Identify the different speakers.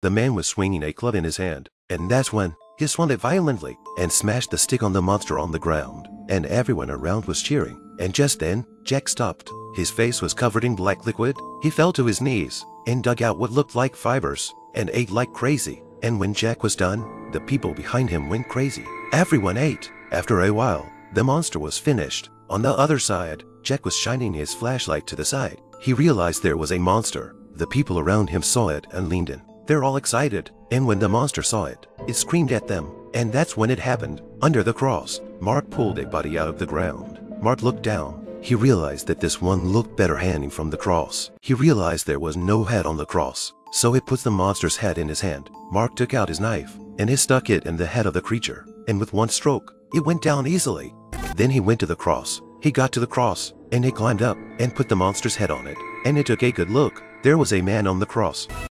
Speaker 1: The man was swinging a club in his hand, and that's when he swung it violently and smashed the stick on the monster on the ground. And everyone around was cheering. And just then, Jack stopped. His face was covered in black liquid. He fell to his knees and dug out what looked like fibers and ate like crazy. And when Jack was done, the people behind him went crazy. Everyone ate. After a while, the monster was finished. On the other side, Jack was shining his flashlight to the side. He realized there was a monster. The people around him saw it and leaned in. They're all excited, and when the monster saw it, it screamed at them. And that's when it happened. Under the cross, Mark pulled a body out of the ground. Mark looked down. He realized that this one looked better hanging from the cross. He realized there was no head on the cross. So he puts the monster's head in his hand. Mark took out his knife, and he stuck it in the head of the creature. And with one stroke, it went down easily. Then he went to the cross. He got to the cross, and he climbed up and put the monster's head on it. And he took a good look. There was a man on the cross.